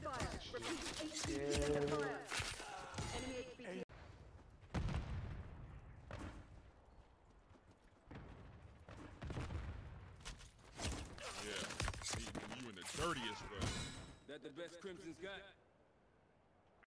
Repeat, Yeah, even you in the dirtiest bro. That the best Crimson's got?